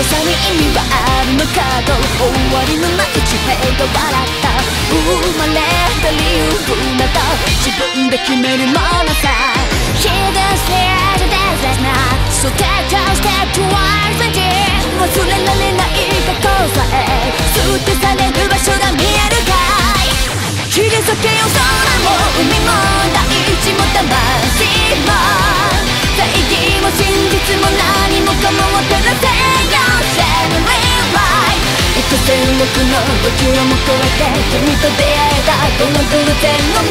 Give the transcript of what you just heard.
強さに意味はあるのかと終わりのない地平が笑った。生まれた理由など自分で決めるものさ。幾千億の宇宙も超えて君と出会えたこの偶然の